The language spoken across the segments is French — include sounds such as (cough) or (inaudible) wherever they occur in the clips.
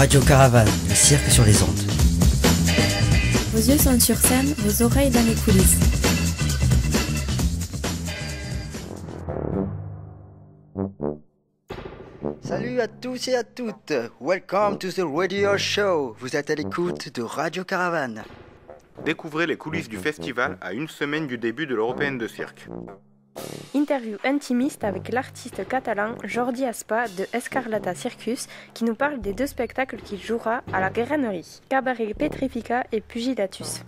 Radio Caravane, le cirque sur les ondes. Vos yeux sont sur scène, vos oreilles dans les coulisses. Salut à tous et à toutes. Welcome to the radio show. Vous êtes à l'écoute de Radio Caravane. Découvrez les coulisses du festival à une semaine du début de l'Européenne de cirque. Interview intimiste avec l'artiste catalan Jordi Aspa de Escarlata Circus qui nous parle des deux spectacles qu'il jouera à la Grainerie, Cabaret Petrifica et Pugilatus.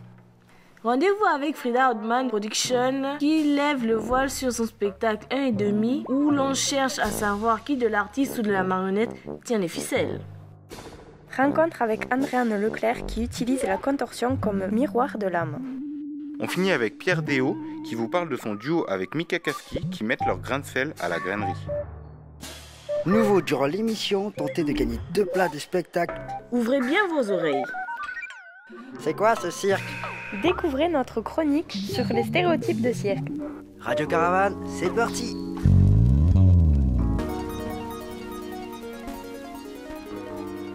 Rendez-vous avec Frida Oudman Production qui lève le voile sur son spectacle 1 et demi où l'on cherche à savoir qui de l'artiste ou de la marionnette tient les ficelles. Rencontre avec Andréane Leclerc qui utilise la contorsion comme miroir de l'âme. On finit avec Pierre Déo qui vous parle de son duo avec Mika Kaski qui mettent leur grain de sel à la grainerie. Nouveau durant l'émission, tentez de gagner deux plats de spectacle. Ouvrez bien vos oreilles. C'est quoi ce cirque? Découvrez notre chronique sur les stéréotypes de cirque. Radio Caravane, c'est parti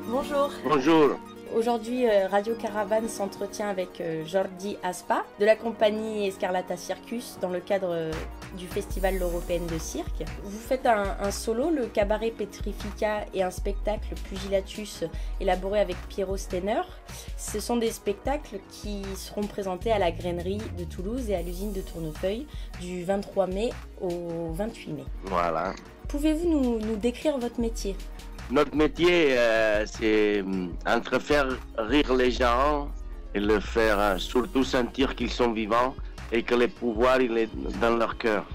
Bonjour. Bonjour. Aujourd'hui, euh, Radio Caravane s'entretient avec euh, Jordi Aspa de la compagnie Escarlata Circus dans le cadre euh, du Festival européen de cirque. Vous faites un, un, solo, le cabaret Petrifica et un spectacle Pugilatus élaboré avec Piero Steiner. Ce sont des spectacles qui seront présentés à la grainerie de Toulouse et à l'usine de Tournefeuille du 23 mai au 28 mai. Voilà. Pouvez-vous nous, nous décrire votre métier? Notre métier, euh, c'est entre faire rire les gens et le faire euh, surtout sentir qu'ils sont vivants et que le pouvoir il est dans leur cœur.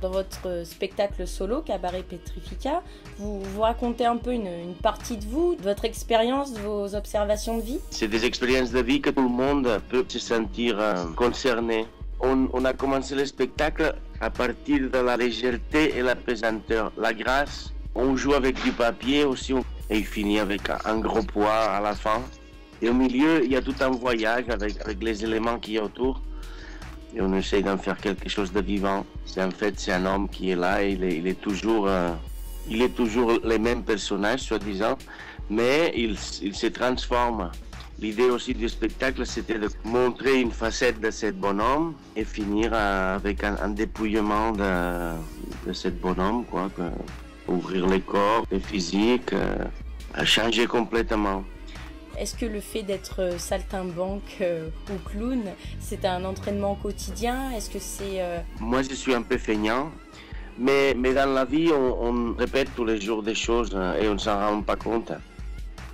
Dans votre spectacle solo, Cabaret Petrifica, vous, vous racontez un peu une, une, partie de vous, de votre expérience, de vos observations de vie? C'est des expériences de vie que tout le monde peut se sentir euh, concerné. On, on a commencé le spectacle à partir de la légèreté et la pesanteur, la grâce on joue avec du papier aussi et il finit avec un gros poids à la fin. Et au milieu, il y a tout un voyage avec, les éléments qui y a autour. Et on essaye d'en faire quelque chose de vivant. C'est en fait, c'est un homme qui est là il est, toujours, euh, il est toujours les mêmes personnages, soi-disant, mais il, se transforme. L'idée aussi du spectacle, c'était de montrer une facette de ce bonhomme et finir euh, avec un, dépouillement de, de ce bonhomme, quoi. Ouvrir les corps, le physique, euh, a changé complètement. Est-ce que le fait d'être saltimbanque euh, ou clown, c'est un entraînement quotidien? Est-ce que c'est... Euh... Moi, je suis un peu feignant, mais, mais dans la vie, on, on répète tous les jours des choses et on ne s'en rend pas compte.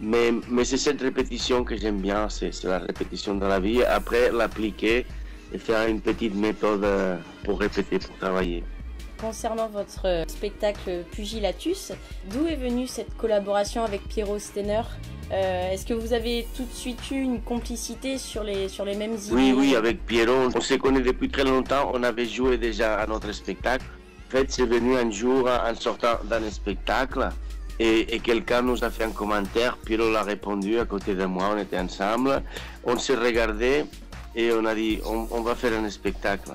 Mais, mais c'est cette répétition que j'aime bien, c'est la répétition de la vie. Après, l'appliquer et faire une petite méthode pour répéter, pour travailler. Concernant votre spectacle Pugilatus, d'où est venue cette collaboration avec Piero Steiner? Euh, Est-ce que vous avez tout de suite eu une complicité sur les, sur les mêmes idées Oui, oui, avec Piero, on se connaît depuis très longtemps, on avait joué déjà à notre spectacle. En fait, c'est venu un jour en sortant d'un spectacle et, et quelqu'un nous a fait un commentaire, Piero l'a répondu à côté de moi, on était ensemble, on s'est regardé et on a dit on, on va faire un spectacle.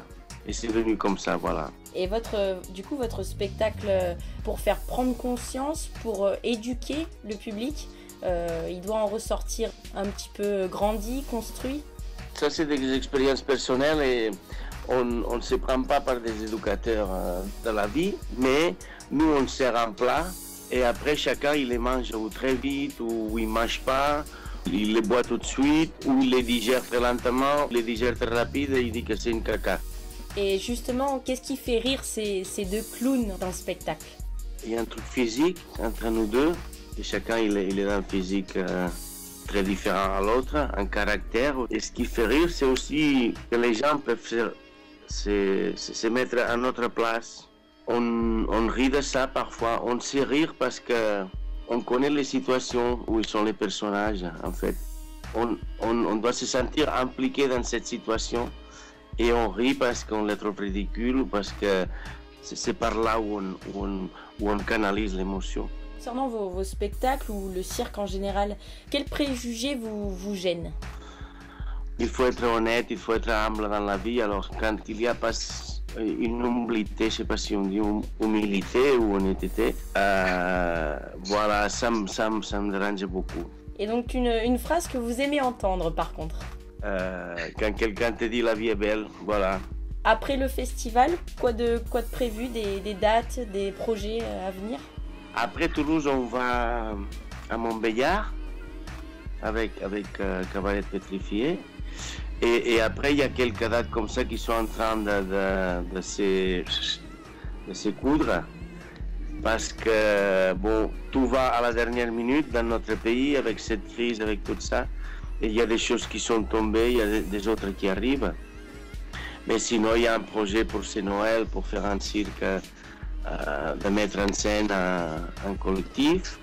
Et c'est venu comme ça, voilà. Et votre, du coup, votre spectacle pour faire prendre conscience, pour éduquer le public, euh, il doit en ressortir un petit peu grandi, construit? Ça, c'est des expériences personnelles et on ne se prend pas par des éducateurs euh, de la vie, mais nous, on sert un plat et après, chacun, il les mange ou très vite ou il ne mange pas. Il les boit tout de suite ou il les digère très lentement, il les digère très rapide et il dit que c'est une caca. Et justement, qu'est-ce qui fait rire ces, ces, deux clowns dans le spectacle? Il y a un truc physique entre nous deux. Et chacun, il est, il est d'un physique euh, très différent à l'autre, un caractère. Et ce qui fait rire, c'est aussi que les gens peuvent se, se, mettre à notre place. On, on rit de ça parfois. On sait rire parce que on connaît les situations où ils sont les personnages, en fait. On, on doit se sentir impliqué dans cette situation et on rit parce qu'on les trouve ridicules ou parce que c'est par là où on, où on, où on canalise l'émotion. Concernant vos, vos, spectacles ou le cirque en général, quels préjugés vous, vous gênent? Il faut être honnête, il faut être humble dans la vie. Alors quand il n'y a pas une humilité, je ne sais pas si on dit humilité ou honnêteté, euh, voilà, ça, ça, ça me dérange beaucoup. Et donc une, une phrase que vous aimez entendre par contre? Euh, quand quelqu'un te dit la vie est belle, voilà. Après le festival, quoi de, quoi de prévu des, des dates, des projets à venir? Après Toulouse, on va à Montbéliard avec, avec euh, Cabaret Pétrifié. Et, et, après, il y a quelques dates comme ça qui sont en train de, de, de, se, de se coudre. Parce que, bon, tout va à la dernière minute dans notre pays avec cette crise, avec tout ça. Il y a des choses qui sont tombées, il y a des autres qui arrivent. Mais sinon, il y a un projet pour ce Noël, pour faire un cirque, euh, de mettre en scène un, un collectif.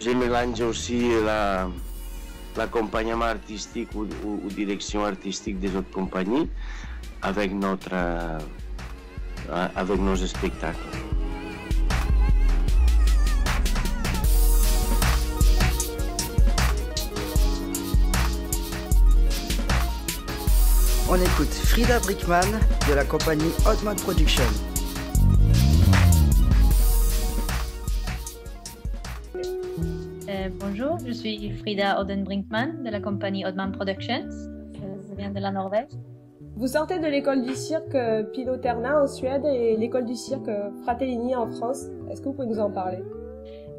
Je mélange aussi la, l'accompagnement artistique ou, ou, ou, direction artistique des autres compagnies avec, notre, avec nos spectacles. On écoute Frida Brickman de la compagnie Hotman Production. Euh, bonjour, je suis Frida Oden-Brinkman de la compagnie Oddman Productions. Je viens de la Norvège. Vous sortez de l'école du cirque Piloterna en Suède et l'école du cirque Fratellini en France. Est-ce que vous pouvez nous en parler?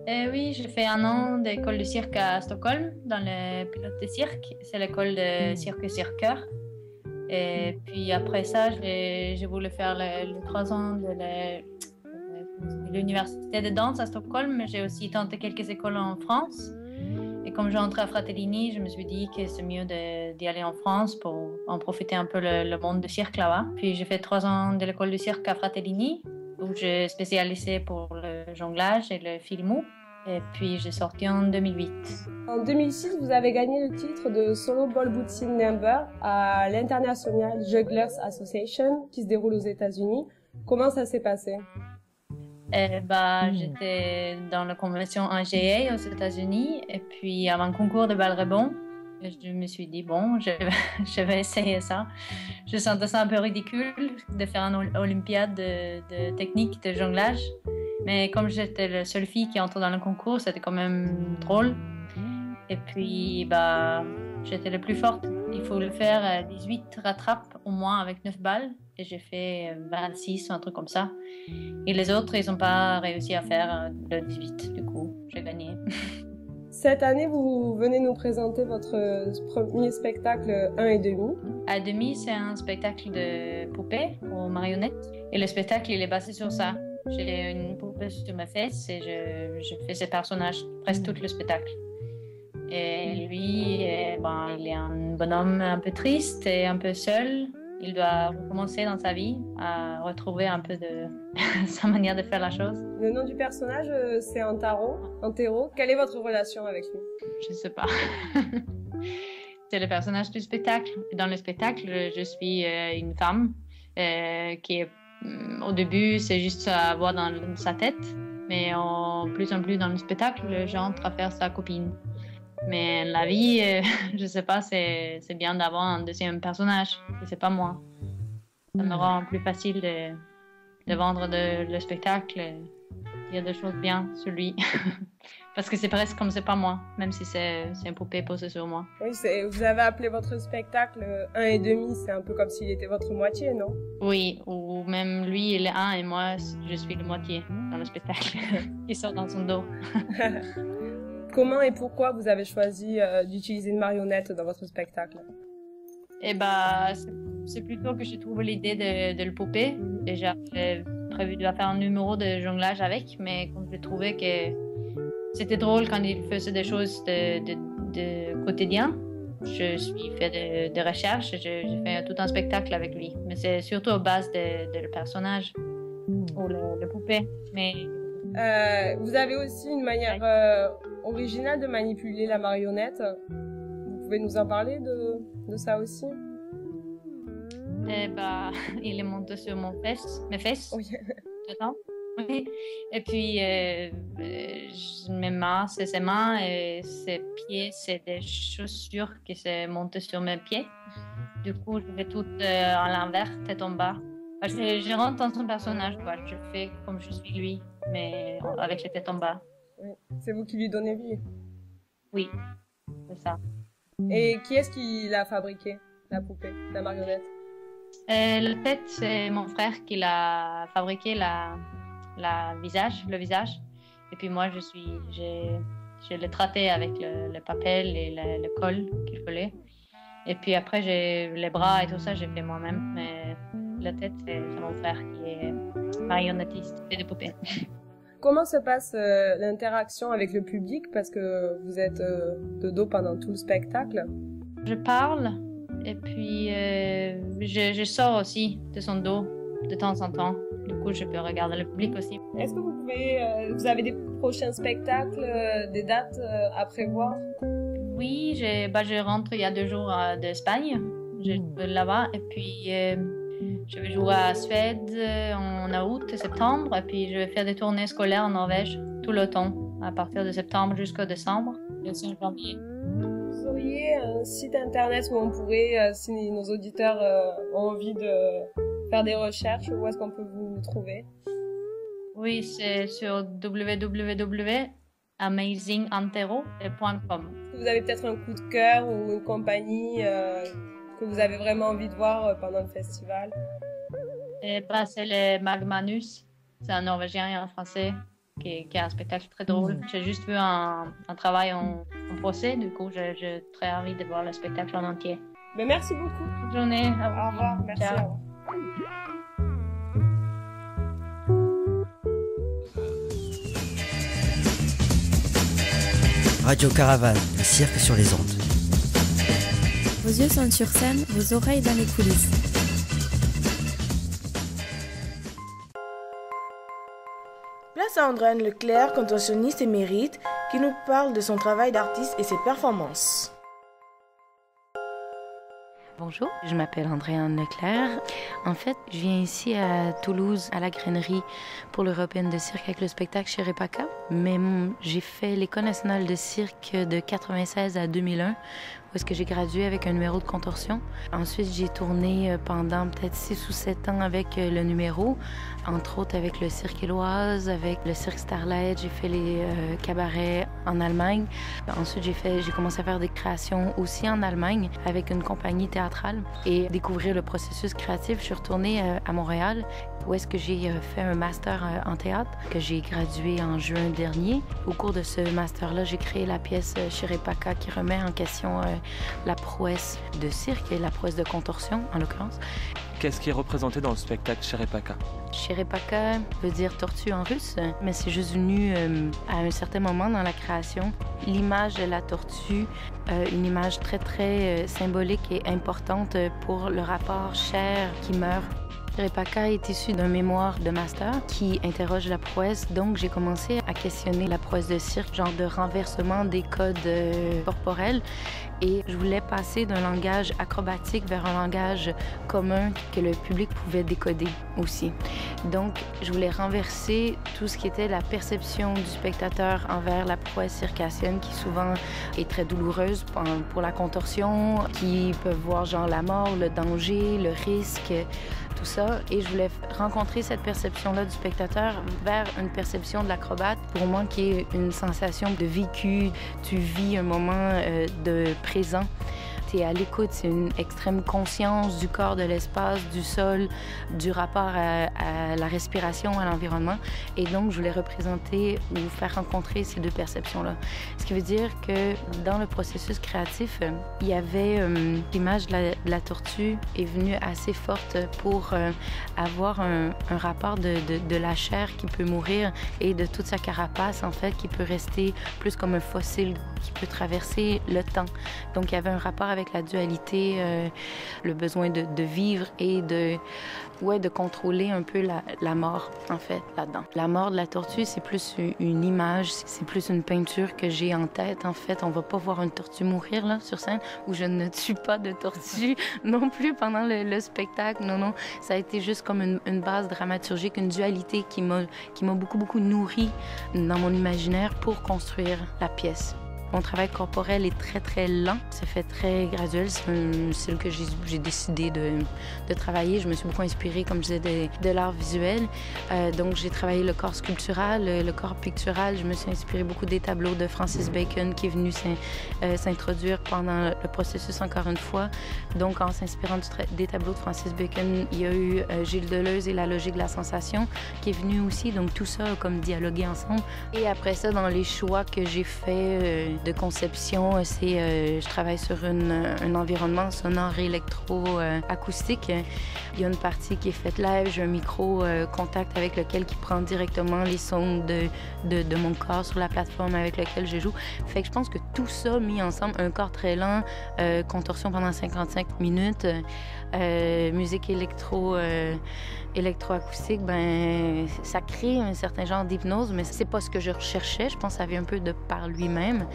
Euh, Oui, j'ai fait un an d'école de cirque à Stockholm dans le pilote de cirque. C'est l'école de cirque cirqueur. Et puis après ça, j'ai voulu faire les trois ans de l'université de danse à Stockholm, j'ai aussi tenté quelques écoles en France. Et comme j'ai entré à Fratellini, je me suis dit que c'est mieux d'y aller en France pour en profiter un peu le, le monde du cirque là-bas. Puis j'ai fait trois ans de l'école du cirque à Fratellini, où j'ai spécialisé pour le jonglage et le filmou. Et puis j'ai sorti en 2008. En 2006, vous avez gagné le titre de Solo Ball Boutsing Number à l'International Jugglers Association qui se déroule aux États-Unis. Comment ça s'est passé? Eh bah, mmh. J'étais dans la convention AGA aux États-Unis et puis avant le concours de balle rebond, je me suis dit, bon, je, (laughs) je, vais essayer ça. Je sentais ça un peu ridicule de faire une olympiade de, de technique de jonglage. Mais comme j'étais la seule fille qui entre dans le concours, c'était quand même drôle. Et puis, bah, j'étais la plus forte. Il faut le faire 18 rattrapes au moins avec 9 balles. Et j'ai fait 26 ou un truc comme ça. Et les autres, ils n'ont pas réussi à faire le 18. Du coup, j'ai gagné. (laughs) Cette année, vous venez nous présenter votre premier spectacle 1 et demi. À demi, c'est un spectacle de poupées aux marionnettes. Et le spectacle, il est basé sur ça. J'ai une poupée sur ma fesse et je, je fais ce personnage presque tout le spectacle. Et lui, ben, il est un bonhomme un peu triste et un peu seul. Il doit recommencer dans sa vie à retrouver un peu de (laughs) sa manière de faire la chose. Le nom du personnage, c'est Antaro. Antero. Quelle est votre relation avec lui? Je ne sais pas. (laughs) c'est le personnage du spectacle. Dans le spectacle, je suis une femme euh, qui est au début, c'est juste à voir dans sa tête, mais en plus en plus dans le spectacle, j'entre à faire sa copine. Mais la vie, euh, (laughs) je sais pas, c'est bien d'avoir un deuxième personnage, et c'est pas moi. Ça me rend plus facile de, vendre le spectacle. Il y a des choses bien sur lui. (laughs) Parce que c'est presque comme c'est pas moi, même si c'est une poupée posée sur moi. Oui, vous avez appelé votre spectacle un et demi, c'est un peu comme s'il était votre moitié, non? Oui, ou même lui il est un et moi je suis le moitié dans le spectacle. (laughs) il sort dans son dos. (laughs) Comment et pourquoi vous avez choisi euh, d'utiliser une marionnette dans votre spectacle? Eh bah, c'est plutôt que j'ai trouvé l'idée de, de, le poupée. Déjà, j'ai prévu de faire un numéro de jonglage avec, mais quand j'ai trouvé que c'était drôle quand il faisait des choses de, de, de quotidien. Je suis fait des de recherches, j'ai fait tout un spectacle avec lui. Mais c'est surtout aux bases de, de le personnage ou le, le poupée. Mais euh, vous avez aussi une manière euh, originale de manipuler la marionnette. Vous pouvez nous en parler de, de ça aussi? Eh bah, (laughs) il est monté sur mon fesse, mes fesses. Oui. (laughs) Dedans. Oui. Et puis, euh, mes mains, c'est ses mains et ses pieds, c'est des chaussures qui sont montées sur mes pieds. Du coup, je fais tout euh, à l'envers, tête en bas. Je, je, rentre dans son personnage, quoi. je fais comme je suis lui, mais avec les têtes en bas. Oui. C'est vous qui lui donnez vie. Oui, c'est ça. Et qui est-ce qui l'a fabriqué, la poupée, la marionnette? Euh, La tête, c'est mon frère qui l'a fabriqué, la, la visage, le visage. Et puis moi, je suis, j'ai, je l'ai traité avec le, le papier et le, le col qu'il fallait. Et puis après, j'ai les bras et tout ça, j'ai fait moi-même. Mais la tête, c'est mon frère qui est marionnettiste et de poupées. (laughs) Comment se passe euh, l'interaction avec le public? Parce que vous êtes euh, de dos pendant tout le spectacle Je parle et puis euh, je, je, sors aussi de son dos de temps en temps. Je peux regarder le public aussi. Est-ce que vous pouvez, euh, vous avez des prochains spectacles, euh, des dates à prévoir? Oui, je, bah, je rentre il y a deux jours d'Espagne. Je vais là-bas et puis je vais jouer à Suède en août et septembre, et puis je vais faire des tournées scolaires en Norvège tout l'automne, à partir de septembre jusqu'au décembre, et aussi en janvier. Vous auriez un site internet où on pourrait, si nos auditeurs ont envie de faire des recherches, où est-ce qu'on peut Oui, c'est sur www.amazingantero.com. Vous avez peut-être un coup de cœur ou une compagnie euh, que vous avez vraiment envie de voir pendant le festival? Bah, C'est le Magmanus. C'est un Norvégien et un Français qui, qui a un spectacle très drôle. Mmh. J'ai juste vu un, un travail en, en, procès, du coup, j'ai très envie de voir le spectacle en entier. Mais merci beaucoup. Bonne journée. Au revoir. Merci. Ciao. Radio Caravane, le cirque sur les ondes. Vos yeux sont sur scène, vos oreilles dans les coulisses. Place à Andréane Leclerc, contentionniste émérite, qui nous parle de son travail d'artiste et ses performances. Bonjour, je m'appelle Andréane Leclerc. En fait, je viens ici à Toulouse, à la Grainerie, pour l'Européenne de cirque avec le spectacle chez Repaka. Mais j'ai fait l'École nationale de cirque de 96 à 2001, où est-ce que j'ai gradué avec un numéro de contorsion. Ensuite, j'ai tourné pendant peut-être 6 ou 7 ans avec le numéro, entre autres avec le Cirque Éloise, avec le Cirque Starlight. J'ai fait les euh, cabarets en Allemagne. Ensuite, j'ai commencé à faire des créations aussi en Allemagne avec une compagnie théâtrale et découvrir le processus créatif. Je suis retournée euh, à Montréal où est-ce que j'ai euh, fait un master euh, en théâtre que j'ai gradué en juin dernier. Au cours de ce master-là, j'ai créé la pièce Chiripaka qui remet en question la prouesse de cirque et la prouesse de contorsion en l'occurrence. Qu'est-ce qui est représenté dans le spectacle Chiripaka Chiripaka veut dire tortue en russe, mais c'est juste venu euh, à un certain moment dans la création. L'image de la tortue, euh, une image très très euh, symbolique et importante pour le rapport chair qui meurt. Chiripaka est issu d'un mémoire de master qui interroge la prouesse, donc j'ai commencé à questionner la prouesse de cirque, genre de renversement des codes corporels et je voulais passer d'un langage acrobatique vers un langage commun que le public pouvait décoder aussi. Donc, je voulais renverser tout ce qui était la perception du spectateur envers la prouesse circassienne qui souvent est très douloureuse pour la contorsion, qui peuvent voir genre la mort, le danger, le risque tout ça. Et je voulais rencontrer cette perception-là du spectateur vers une perception de l'acrobate. Pour moi, qui est une sensation de vécu. Tu vis un moment euh, de présent. Es à l'écoute, c'est une extrême conscience du corps, de l'espace, du sol, du rapport à, la respiration, à l'environnement. Et donc, je voulais représenter ou faire rencontrer ces deux perceptions-là. Ce qui veut dire que dans le processus créatif, il y avait euh, l'image de, la tortue est venue assez forte pour euh, avoir un, rapport de, de, la chair qui peut mourir et de toute sa carapace, en fait, qui peut rester plus comme un fossile qui peut traverser le temps. Donc, il y avait un rapport avec la dualité, euh, le besoin de, vivre et de, ouais, de contrôler un peu la, mort, en fait, là-dedans. La mort de la tortue, c'est plus une image, c'est plus une peinture que j'ai en tête, en fait. On va pas voir une tortue mourir, là, sur scène, où je ne tue pas de tortue (laughs) non plus pendant le, le, spectacle. Non, non. Ça a été juste comme une, une base dramaturgique, une dualité qui m'a beaucoup, beaucoup nourri dans mon imaginaire pour construire la pièce. Mon travail corporel est très, très lent. C'est fait très graduel. C'est style que j'ai décidé de, travailler. Je me suis beaucoup inspirée, comme je disais, de, l'art visuel. Euh, donc, j'ai travaillé le corps sculptural, le, corps pictural. Je me suis inspirée beaucoup des tableaux de Francis Bacon qui est venu euh, s'introduire pendant le processus, encore une fois. Donc, en s'inspirant des tableaux de Francis Bacon, il y a eu euh, Gilles Deleuze et la logique de la sensation qui est venu aussi. Donc, tout ça comme dialogué ensemble. Et après ça, dans les choix que j'ai fait de conception, c'est je travaille sur une, un environnement sonore électro-acoustique. Il y a une partie qui est faite live, j'ai un micro euh, contact avec lequel qui prend directement les sons de, de, de, mon corps sur la plateforme avec laquelle je joue. Fait que je pense que tout ça mis ensemble, un corps très lent, euh, contorsion pendant 55 minutes, euh, musique électro électroacoustique, ben, ça crée un certain genre d'hypnose, mais c'est pas ce que je recherchais. Je pense que ça vient un peu de par lui-même.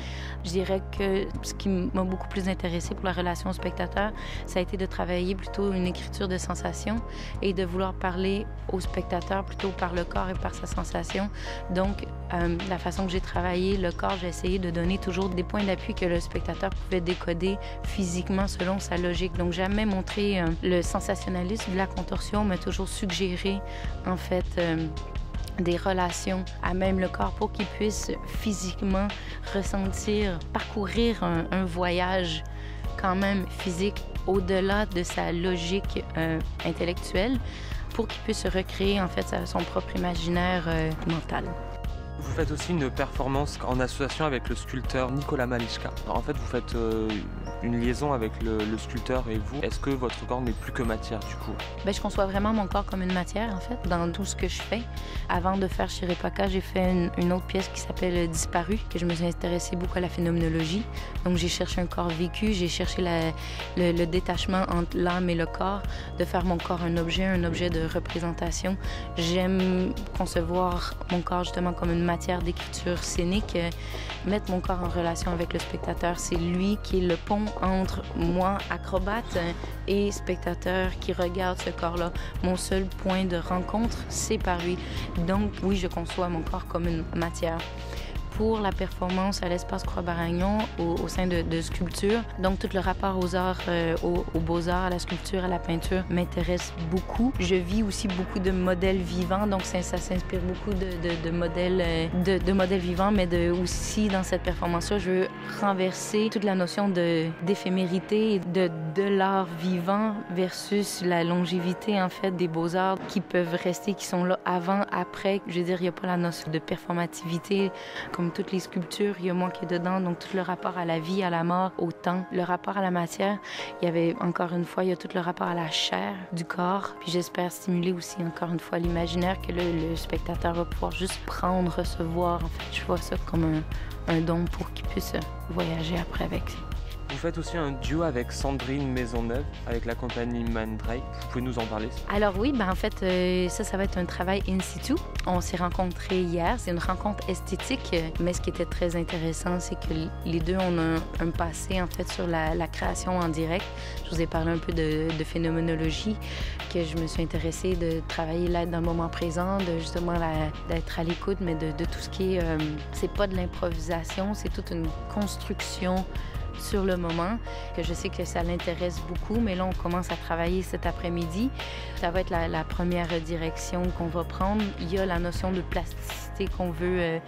Je dirais que ce qui m'a beaucoup plus intéressé pour la relation au spectateur, ça a été de travailler plutôt une écriture de sensation et de vouloir parler au spectateur plutôt par le corps et par sa sensation. Donc, euh, la façon que j'ai travaillé le corps, j'ai essayé de donner toujours des points d'appui que le spectateur pouvait décoder physiquement selon sa logique. Donc, jamais montré euh, le sensationnalisme de la contorsion, mais toujours su gérer en fait euh, des relations à même le corps pour qu'il puisse physiquement ressentir, parcourir un, voyage quand même physique au-delà de sa logique euh, intellectuelle pour qu'il puisse recréer en fait son propre imaginaire euh, mental. Vous faites aussi une performance en association avec le sculpteur Nicolas Malishka. En fait, vous faites une liaison avec le, sculpteur et vous. Est-ce que votre corps n'est plus que matière du coup? Ben, Je conçois vraiment mon corps comme une matière en fait, dans tout ce que je fais. Avant de faire Chiripaka, j'ai fait une, autre pièce qui s'appelle Disparu, que je me suis intéressée beaucoup à la phénoménologie. Donc j'ai cherché un corps vécu, j'ai cherché le, le détachement entre l'âme et le corps, de faire mon corps un objet, un objet de représentation. J'aime concevoir mon corps justement comme une matière d'écriture scénique, euh, mettre mon corps en relation avec le spectateur. C'est lui qui est le pont entre moi, acrobate, et spectateur qui regarde ce corps-là. Mon seul point de rencontre, c'est par lui. Donc oui, je conçois mon corps comme une matière pour la performance à l'espace Croix-Baragnon au, sein de, de, sculpture. Donc, tout le rapport aux arts, euh, aux, beaux-arts, à la sculpture, à la peinture m'intéresse beaucoup. Je vis aussi beaucoup de modèles vivants, donc ça, s'inspire beaucoup de, modèles, euh, de, modèles vivants, mais aussi dans cette performance-là, je veux renverser toute la notion d'éphémérité, de, de l'art vivant versus la longévité, en fait, des beaux-arts qui peuvent rester, qui sont là avant, après. Je veux dire, il n'y a pas la notion de performativité comme toutes les sculptures, il y a moi qui est dedans, donc tout le rapport à la vie, à la mort, au temps, le rapport à la matière. Il y avait encore une fois, il y a tout le rapport à la chair du corps. Puis j'espère stimuler aussi encore une fois l'imaginaire que le, spectateur va pouvoir juste prendre, recevoir. En fait, je vois ça comme un, un don pour qu'il puisse voyager après avec. Vous faites aussi un duo avec Sandrine Maisonneuve, avec la compagnie Mandrake. Vous pouvez nous en parler Alors oui, ben en fait, euh, ça, ça va être un travail in situ. On s'est rencontrés hier. C'est une rencontre esthétique, mais ce qui était très intéressant, c'est que les deux ont un, un, passé en fait sur la, création en direct. Je vous ai parlé un peu de, phénoménologie, que je me suis intéressée de travailler là dans le moment présent, de justement d'être à l'écoute, mais de, tout ce qui est... Euh, c'est pas de l'improvisation, c'est toute une construction sur le moment, que je sais que ça l'intéresse beaucoup, mais là, on commence à travailler cet après-midi. Ça va être la, première direction qu'on va prendre. Il y a la notion de plasticité qu'on veut euh,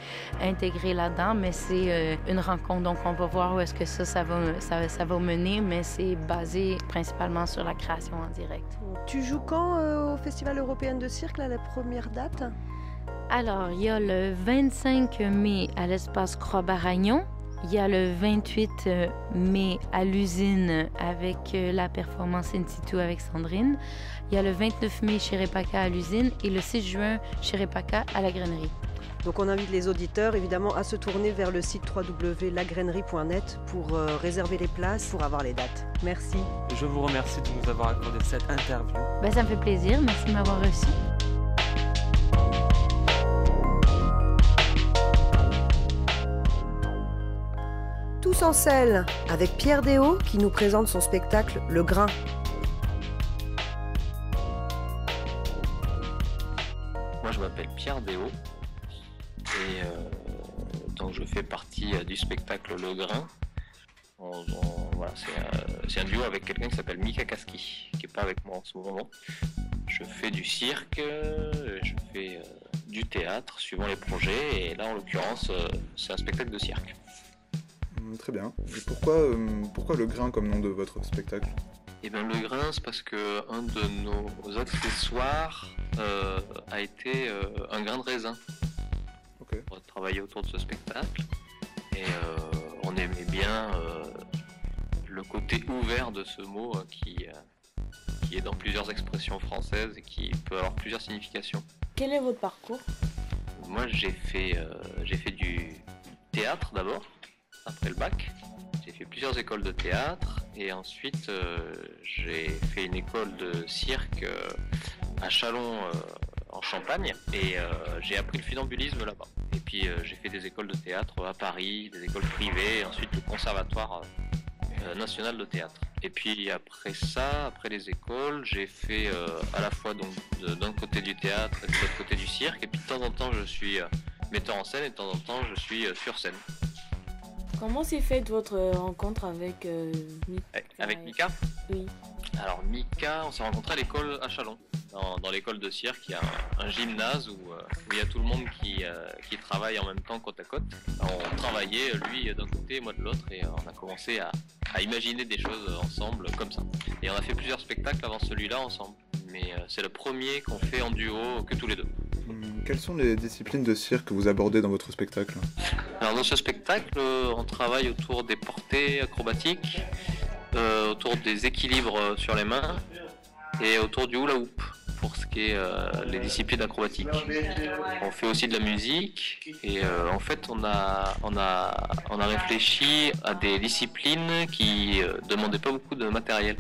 intégrer là-dedans, mais c'est euh, une rencontre, donc on va voir où est-ce que ça, ça va, ça, ça va mener, mais c'est basé principalement sur la création en direct. Tu joues quand euh, au Festival européen de cirque, la première date? Alors, il y a le 25 mai à l'espace Croix-Baragnon. Il y a le 28 euh, mai à l'usine avec euh, la performance in situ avec Sandrine. Il y a le 29 mai chez Repaka à l'usine et le 6 juin chez Repaka à la grainerie. Donc on invite les auditeurs évidemment à se tourner vers le site www.lagrainerie.net pour euh, réserver les places, pour avoir les dates. Merci. Je vous remercie de nous avoir accordé cette interview. Ben, ça me fait plaisir. Merci de m'avoir reçu. En avec Pierre Déo qui nous présente son spectacle Le Grain. Moi je m'appelle Pierre Déo et euh, Donc je fais partie du spectacle Le Grain. c'est un, duo avec quelqu'un qui s'appelle Mika Kaski, qui n'est pas avec moi en ce moment. Je fais du cirque, je fais du théâtre suivant les projets, et là en l'occurrence c'est un spectacle de cirque. Hum, très bien. Et pourquoi, pourquoi Le Grain comme nom de votre spectacle? Eh bien le grain, c'est parce que un de nos accessoires euh, a été euh, un grain de raisin. On a travaillé autour de ce spectacle et euh, on aimait bien le côté ouvert de ce mot hein, qui, qui est dans plusieurs expressions françaises et qui peut avoir plusieurs significations. Quel est votre parcours? Moi j'ai fait, j'ai fait du théâtre d'abord, après le bac. J'ai fait plusieurs écoles de théâtre et ensuite euh, j'ai fait une école de cirque euh, à Chalon euh, en Champagne et j'ai appris le funambulisme là-bas. Et puis j'ai fait des écoles de théâtre à Paris, des écoles privées, et ensuite le conservatoire national de théâtre. Et puis après ça, après les écoles, j'ai fait à la fois d'un côté du théâtre et de l'autre côté du cirque. Et puis de temps en temps, je suis metteur en scène et de temps en temps, je suis sur scène. Comment s'est faite votre rencontre avec euh, Mika Avec Mika Oui. Alors Mika, on s'est rencontré à l'école à Chalon. Dans, l'école de cirque, il y a un, gymnase euh, où, il y a tout le monde qui, euh, qui travaille en même temps côte à côte. On travaillait, lui d'un côté, moi de l'autre, et on a commencé à, à, imaginer des choses ensemble comme ça. Et on a fait plusieurs spectacles avant celui-là ensemble. Mais c'est le premier qu'on fait en duo que tous les deux. Hum, quelles sont les disciplines de cirque que vous abordez dans votre spectacle Alors dans ce spectacle, euh, on travaille autour des portées acrobatiques, euh, autour des équilibres euh, sur les mains et autour du hula hoop pour ce qui est les disciplines acrobatiques. On fait aussi de la musique et en fait on a, on, a, on a réfléchi à des disciplines qui demandaient pas beaucoup de matériel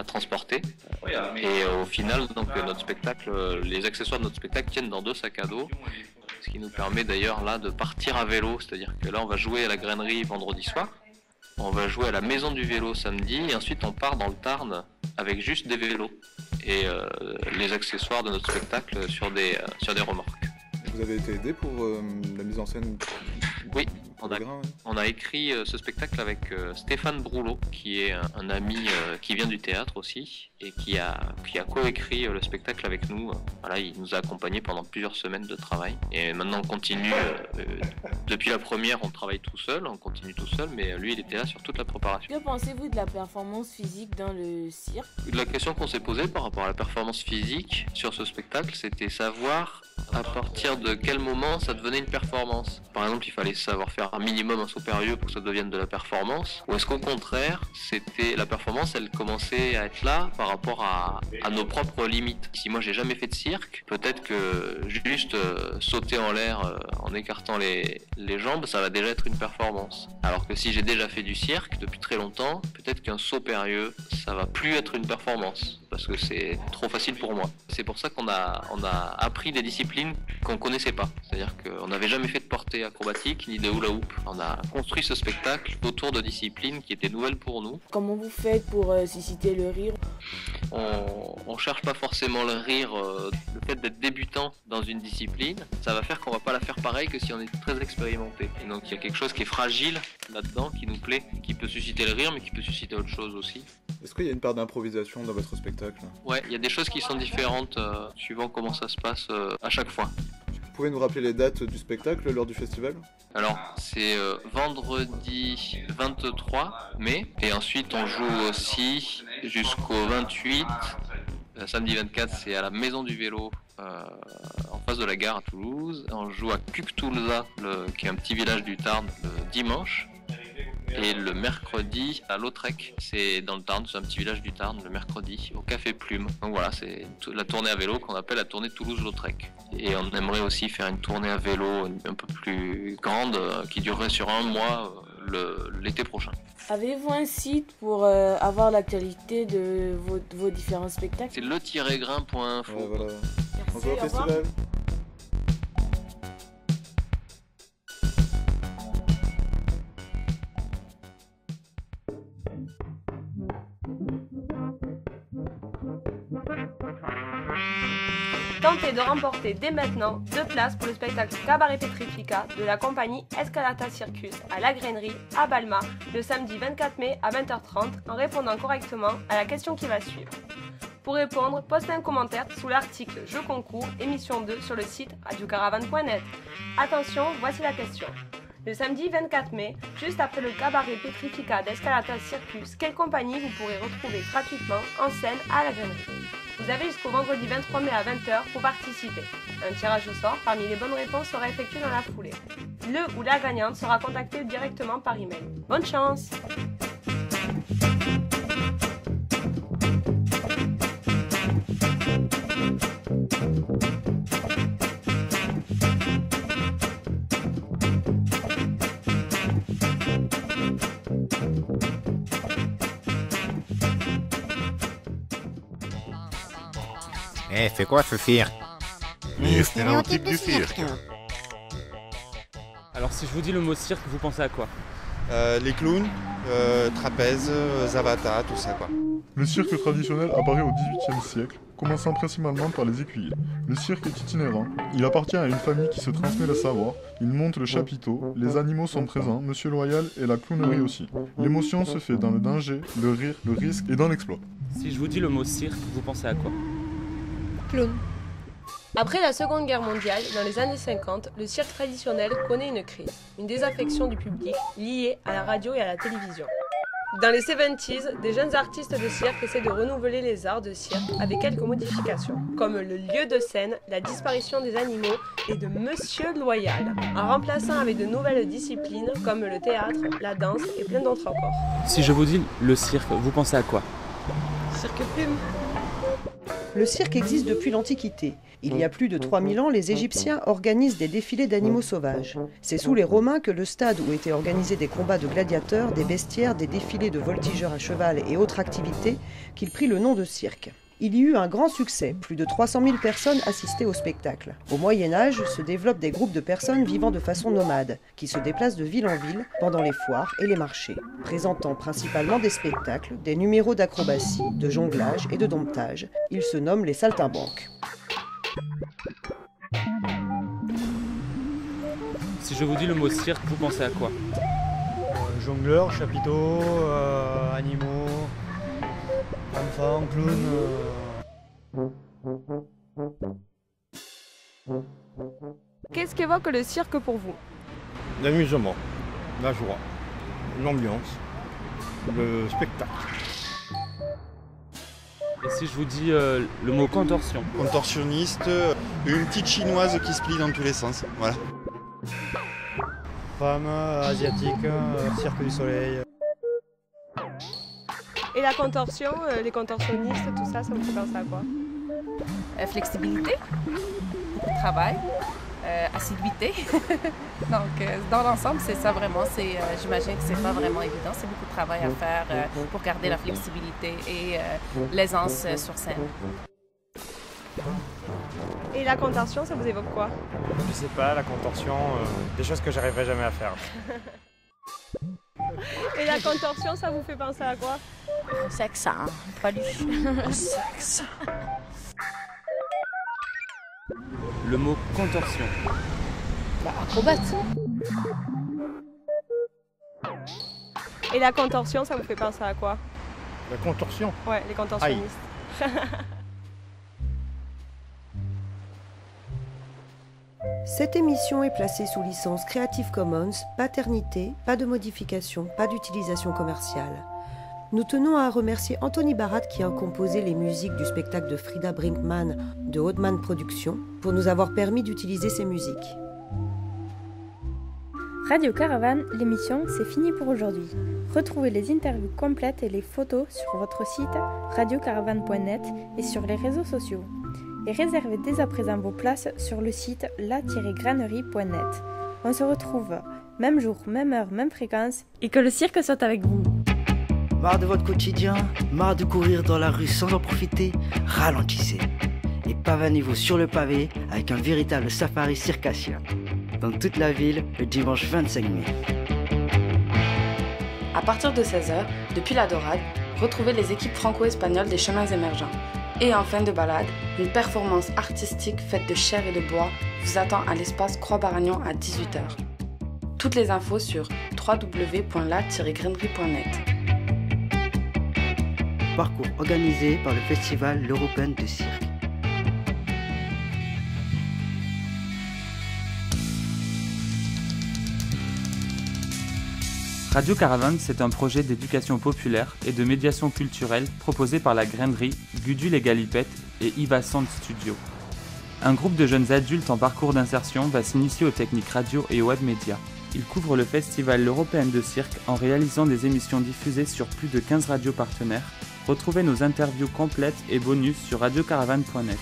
à transporter. Et euh, au final, donc notre spectacle, euh, les accessoires de notre spectacle tiennent dans deux sacs à dos, ce qui nous permet d'ailleurs là de partir à vélo, c'est-à-dire que là on va jouer à la grainerie vendredi soir, on va jouer à la maison du vélo samedi, et ensuite on part dans le Tarn avec juste des vélos et euh, les accessoires de notre spectacle sur des, sur des remorques. Vous avez été aidé pour la mise en scène? Oui, on a, écrit euh, ce spectacle avec euh, Stéphane Broulot, qui est un, ami euh, qui vient du théâtre aussi, et qui a, qui a coécrit le spectacle avec nous. Voilà, il nous a accompagnés pendant plusieurs semaines de travail. Et maintenant on continue, depuis la première on travaille tout seul, on continue tout seul, mais lui il était là sur toute la préparation. Que pensez-vous de la performance physique dans le cirque? La question qu'on s'est posée par rapport à la performance physique sur ce spectacle, c'était savoir à partir de quel moment ça devenait une performance. Par exemple, il fallait savoir faire un minimum un saut périlleux pour que ça devienne de la performance, ou est-ce qu'au contraire, c'était la performance, elle commençait à être là par rapport à, nos propres limites? Si moi j'ai jamais fait de cirque, peut-être que juste euh, sauter en l'air euh, en écartant les, les jambes, ça va déjà être une performance. Alors que si j'ai déjà fait du cirque depuis très longtemps, peut-être qu'un saut périlleux, ça va plus être une performance parce que c'est trop facile pour moi. C'est pour ça qu'on a, on a appris des disciplines qu'on connaissait pas. C'est-à-dire qu'on n'avait jamais fait de portée acrobatique ni de hula On a construit ce spectacle autour de disciplines qui étaient nouvelles pour nous. Comment vous faites pour euh, susciter le rire? On, on cherche pas forcément le rire. Euh, le fait d'être débutant dans une discipline, ça va faire qu'on va pas la faire pareil que si on est très expérimenté. Et donc il y a quelque chose qui est fragile là-dedans, qui nous plaît, qui peut susciter le rire, mais qui peut susciter autre chose aussi. Est-ce qu'il y a une part d'improvisation dans votre spectacle? Ouais, il y a des choses qui sont différentes euh, suivant comment ça se passe euh, à chaque fois. Vous pouvez nous rappeler les dates du spectacle lors du festival Alors, c'est euh, vendredi 23 mai, et ensuite on joue aussi jusqu'au 28. samedi 24, c'est à la Maison du Vélo, en face de la gare à Toulouse. On joue à Cuctoulza, qui est un petit village du Tarn, le dimanche. Et le mercredi à Lautrec, c'est dans le Tarn, c'est un petit village du Tarn, le mercredi, au Café Plume. Donc voilà, c'est la tournée à vélo qu'on appelle la tournée Toulouse-Lautrec. Et on aimerait aussi faire une tournée à vélo un peu plus grande euh, qui durerait sur un mois euh, l'été prochain. Avez-vous un site pour euh, avoir l'actualité de vos, différents spectacles? C'est le-grain.info. Ouais, voilà. Merci, au festival. De remporter dès maintenant deux places pour le spectacle Cabaret Petrifica de la compagnie Escalata Circus à la Grainerie à Balma le samedi 24 mai à 20h30 en répondant correctement à la question qui va suivre. Pour répondre, postez un commentaire sous l'article Jeux concours émission 2 sur le site radiocaravane.net. Attention, voici la question. Le samedi 24 mai, juste après le cabaret Petrifica d'Escalata Circus, quelle compagnie vous pourrez retrouver gratuitement en scène à la grainerie Vous avez jusqu'au vendredi 23 mai à 20h pour participer. Un tirage au sort parmi les bonnes réponses sera effectué dans la foulée. Le ou la gagnante sera contacté directement par email. Bonne chance Eh, c'est quoi ce cirque Les stéréotypes du cirque. Alors si je vous dis le mot cirque, vous pensez à quoi Euh, les clowns, euh, trapèze, euh, zavata, tout ça quoi. Le cirque traditionnel apparaît au XVIIIe siècle, commençant principalement par les écuyers. Le cirque est itinérant, il appartient à une famille qui se transmet le savoir, il monte le chapiteau, les animaux sont présents, Monsieur Loyal et la clownerie aussi. L'émotion se fait dans le danger, le rire, le risque et dans l'exploit. Si je vous dis le mot cirque, vous pensez à quoi Clown. Après la Seconde Guerre mondiale, dans les années 50, le cirque traditionnel connaît une crise, une désaffection du public liée à la radio et à la télévision. Dans les 70s, des jeunes artistes de cirque essaient de renouveler les arts de cirque avec quelques modifications, comme le lieu de scène, la disparition des animaux et de Monsieur Loyal, en remplaçant avec de nouvelles disciplines comme le théâtre, la danse et plein d'autres encore. Si je vous dis le cirque, vous pensez à quoi? Cirque Plume Le cirque existe depuis l'Antiquité. Il y a plus de 3000 ans, les Égyptiens organisent des défilés d'animaux sauvages. C'est sous les Romains que le stade où étaient organisés des combats de gladiateurs, des bestiaires, des défilés de voltigeurs à cheval et autres activités qu'il prit le nom de cirque. Il y eut un grand succès, plus de 300 000 personnes assistaient au spectacle. Au Moyen Âge se développent des groupes de personnes vivant de façon nomade, qui se déplacent de ville en ville pendant les foires et les marchés, présentant principalement des spectacles, des numéros d'acrobatie, de jonglage et de domptage. Ils se nomment les saltimbanques. Si je vous dis le mot cirque, vous pensez à quoi? Jongleur, chapiteau, euh, animaux, enfants, clown. Qu'est-ce qu'évoque le cirque pour vous? L'amusement, la joie, l'ambiance, le spectacle. Et si je vous dis euh, le mot contorsion? Contorsionniste, euh, une petite chinoise qui se plie dans tous les sens. Voilà. Femme, euh, asiatique, euh, cirque du soleil. Et la contorsion, euh, les contorsionnistes, tout ça, ça vous fait penser à quoi? Euh, flexibilité, beaucoup de travail, euh, assiduité. (laughs) Donc, euh, dans l'ensemble, c'est ça vraiment. C'est, euh, j'imagine que c'est pas vraiment évident. C'est beaucoup de travail à faire euh, pour garder la flexibilité et euh, l'aisance euh, sur scène. Et la contorsion, ça vous évoque quoi? Je sais pas, la contorsion, euh, des choses que j'arriverai jamais à faire. (laughs) Et la contorsion, ça vous fait penser à quoi? Sexe, hein, pas lui. (laughs) Sexe. Le mot contorsion. Bah, acrobate. Et la contorsion, ça vous fait penser à quoi? La contorsion Ouais, les contorsionnistes. (laughs) Cette émission est placée sous licence Creative Commons, paternité, pas de modification, pas d'utilisation commerciale. Nous tenons à remercier Anthony Barat qui a composé les musiques du spectacle de Frida Brinkman de Hodman Productions pour nous avoir permis d'utiliser ces musiques. Radio Caravane, l'émission, c'est fini pour aujourd'hui. Retrouvez les interviews complètes et les photos sur votre site radiocaravane.net et sur les réseaux sociaux. Et réservez dès à présent vos places sur le site la-granerie.net. On se retrouve même jour, même heure, même fréquence et que le cirque soit avec vous. Marre de votre quotidien, marre de courir dans la rue sans en profiter, ralentissez. Et pavanez-vous sur le pavé avec un véritable safari circassien. Dans toute la ville, le dimanche 25 mai. À partir de 16h, depuis la Dorade, retrouvez les équipes franco-espagnoles des chemins émergents. Et en fin de balade, une performance artistique faite de chair et de bois vous attend à l'espace Croix-Baragnon à 18h. Toutes les infos sur www.la-grainerie.net. Parcours organisé par le festival L'Européen de Cirque. Radio Caravane, c'est un projet d'éducation populaire et de médiation culturelle proposé par la Grainerie, Gudule et Galipette et Iva Sound Studio. Un groupe de jeunes adultes en parcours d'insertion va s'initier aux techniques radio et web médias. Il couvre le festival L'Européen de Cirque en réalisant des émissions diffusées sur plus de 15 radios partenaires. Retrouvez nos interviews complètes et bonus sur radiocaravane.net.